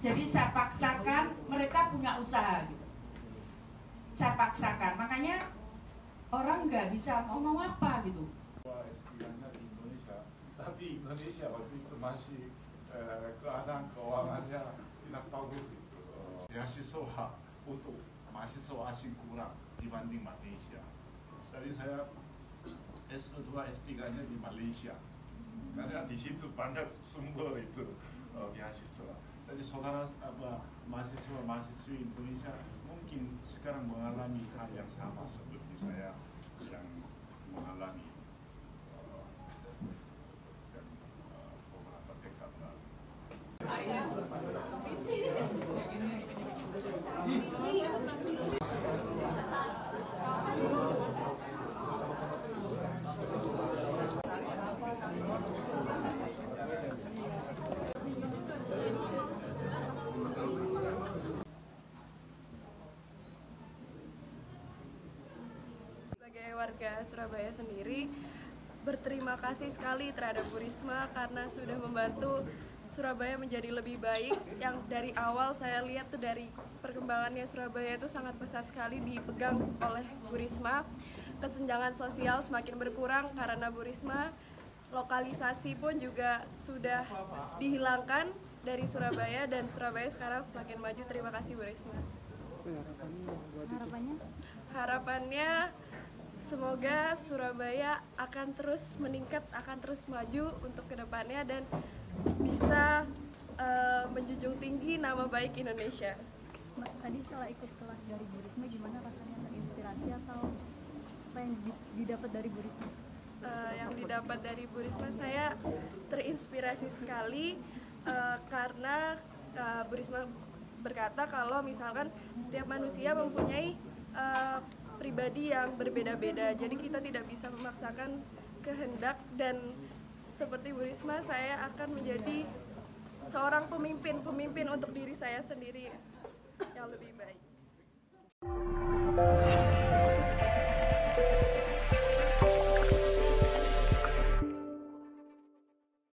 Jadi saya paksakan mereka punya usaha gitu. Saya paksakan, makanya orang nggak bisa mau apa gitu. Wah, S3-nya di Indonesia, tapi Indonesia waktu itu masih eh, keadaan keuangannya tidak bagus itu. Eh, Beasiswa untuk mahasiswa asing kurang dibanding Malaysia. Jadi saya S2, S3-nya di Malaysia. Karena di situ banyak sumber itu beasiswa. Jadi saudara apa mahasiswa mahasiswi Indonesia mungkin sekarang mengalami hal yang sama seperti saya yang mengalami eh, dan, eh, beberapa dekade lalu. Warga Surabaya sendiri, berterima kasih sekali terhadap Bu Risma karena sudah membantu Surabaya menjadi lebih baik. Yang dari awal saya lihat tuh dari perkembangannya Surabaya itu sangat pesat sekali dipegang oleh Bu Risma. Kesenjangan sosial semakin berkurang karena Bu Risma. Lokalisasi pun juga sudah dihilangkan dari Surabaya dan Surabaya sekarang semakin maju. Terima kasih Bu Risma. harapannya Harapannya semoga Surabaya akan terus meningkat, akan terus maju untuk ke depannya dan bisa eh, menjunjung tinggi nama baik Indonesia. Mbak, tadi setelah ikut kelas dari Bu Risma gimana rasanya terinspirasi atau apa yang didapat dari Bu Risma? Eh, yang didapat dari Bu Risma saya terinspirasi sekali eh, karena eh, Bu Risma berkata kalau misalkan setiap manusia mempunyai eh, pribadi yang berbeda-beda jadi kita tidak bisa memaksakan kehendak dan seperti Bu Risma saya akan menjadi seorang pemimpin pemimpin untuk diri saya sendiri yang lebih baik.